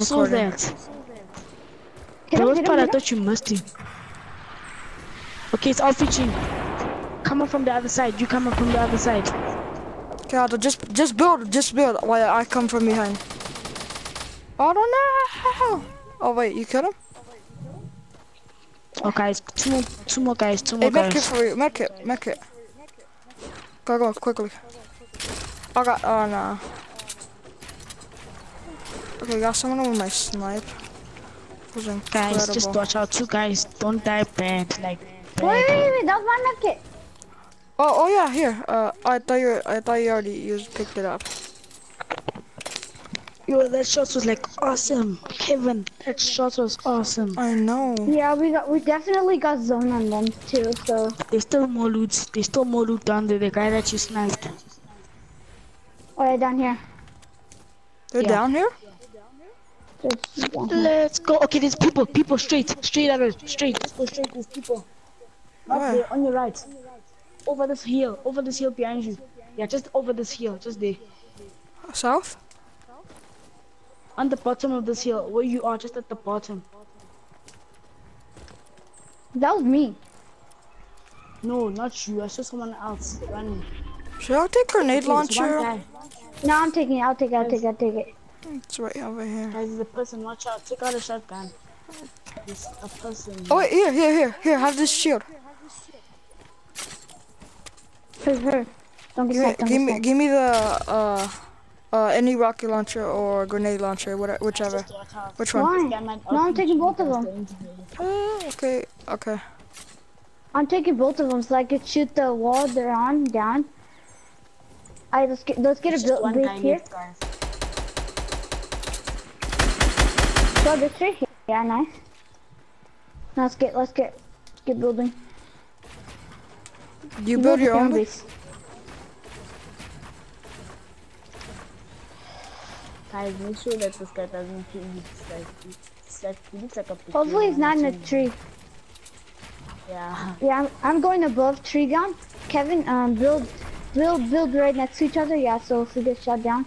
saw recording. that. Hit The him, worst hit him, part, I thought you missed him. Okay, it's all fishing. Come up from the other side. You come up from the other side. Okay, just just build, just build while I come from behind. Oh no! Oh wait, you killed him? Oh, guys, two more, two more guys, two Hey, more medkit guys. for you, medkit, medkit. Go, go, quickly. I got, oh no. Okay, got someone with my snipe. Was Guys, just watch out. Two guys, don't die bad. Like, Wait, wait, wait, wait, that was my medkit. Oh, oh yeah, here. Uh, I thought you, I thought you already used, picked it up. Yo, that shot was like awesome. Kevin, that shot was awesome. I know. Yeah, we got, we definitely got zone on them too, so. There's still more loot. There's still more loot down there. The guy that you sniped. Oh, yeah, down here. They're Yeah. down here? Just down here. Let's go. Okay, there's people. People straight. Straight at it. Straight. Let's go straight. There's people. Up Where? there on your right. Over this hill. Over this hill behind you. Yeah, just over this hill. Just there. South? On the bottom of this hill. Where you are, just at the bottom. That was me. No, not you. I saw someone else running. Should I take grenade launcher? No, I'm taking it. I'll take it. I'll take it. I'll take it. It's right over here. Guys, there's a person. Watch out. Take out a shotgun. There's a person. Oh wait, here, here, here, here. Have this shield. Her, her. Don't get Give me, sniped. Don't give get me, sniped. give me the uh, uh, any rocket launcher or grenade launcher, whatever, whichever. Just watch out. Which one? Why? This guy might No, I'm taking both of them. Uh, okay, okay. I'm taking both of them so I could shoot the wall they're on down. Alright, let's get let's get There's a just build one base guy here. left, guys. So this tree here. Yeah, nice. Now let's get let's get let's get building. You build your own base. Guys, make sure that this guy doesn't kill you. It's like, it's like, he looks like a big Hopefully he's not in a tree. Yeah. Yeah, I'm, I'm going above tree down. Kevin, um, build, build, build right next to each other. Yeah, so if we get shot down,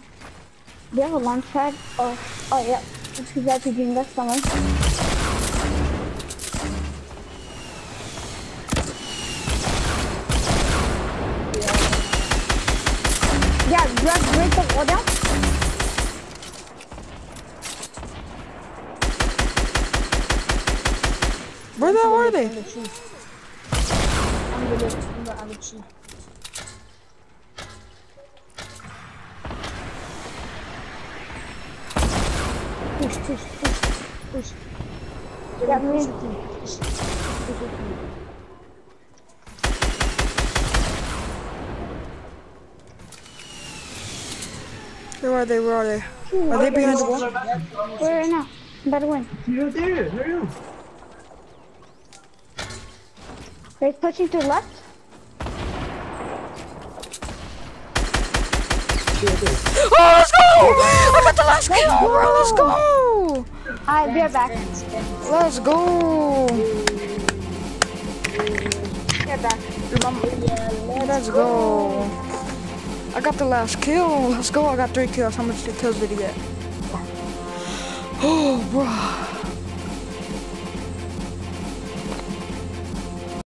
they have a launch pad. Oh, oh yeah, he's RPGing us somewhere. Yeah, break, break the down. Where the hell are they? Tree. Push, push, push, push. Yeah, Push me. push, push it in. Where are they? Where are they? Are they behind the wall? Where right now? Better win. You're there, hurry up. Are you pushing to the left? Oh, let's go! I got the last kill, bro. Let's go! Alright, be right back. Let's go! Right back. Let's go! I got the last kill. Let's go. I got three kills. How much kills did he get? Oh, bro.